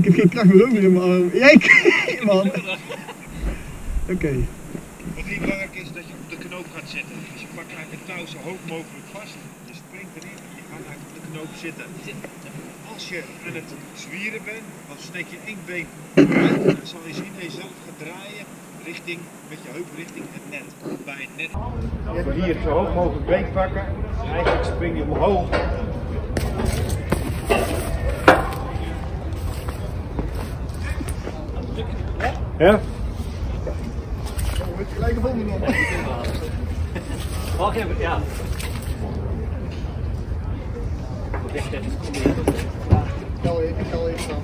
Ik heb geen kracht meer over in mijn arm. Jij, man. Oké. Wat hier belangrijk is, dat je op de knoop gaat zitten. Dus je pakt eigenlijk het touw zo hoog mogelijk vast. Je springt erin en je gaat eigenlijk op de knoop zitten. Als je aan het zwieren bent, dan steek je één been uit. Dan zal je zien dat je zelf gaat draaien richting, met je heup richting het net. Bij het net. Hier zo hoog mogelijk been pakken. Eigenlijk spring je omhoog. Ja? Je gelijk een volgende man. Wacht even, ja. Ik ga even, ik ga even staan.